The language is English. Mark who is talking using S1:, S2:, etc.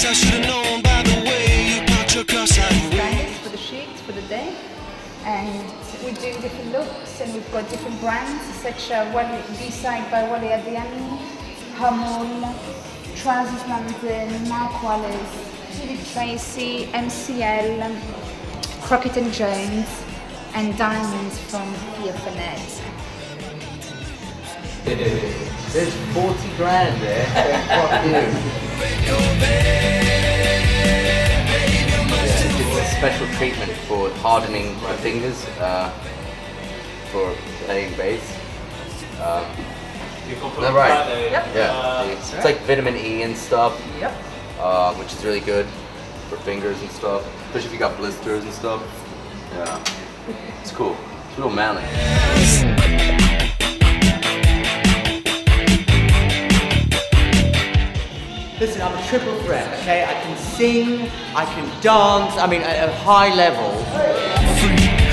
S1: guess I should have known by the way you parked your car sideways.
S2: for the sheets for the day. And we do different looks and we've got different brands such as Wale, B-side by Wale Adeyemi, Hamon, Trousers London, Mark Wallace, Judy Tracy, MCL, Crockett and Jones, and Diamonds from Pierre Finesse.
S3: There's 40 grand there. Fuck you. It's a special treatment for hardening the fingers uh, for playing bass. Um, is
S4: that
S3: right? Yep. Yeah. it's, it's like vitamin E and stuff, Yep. uh, which is really good for fingers and stuff, especially if you got blisters and stuff. Yeah. It's cool. It's real manly.
S5: Listen, I'm a triple threat, okay? I can sing, I can dance, I mean, at a high level.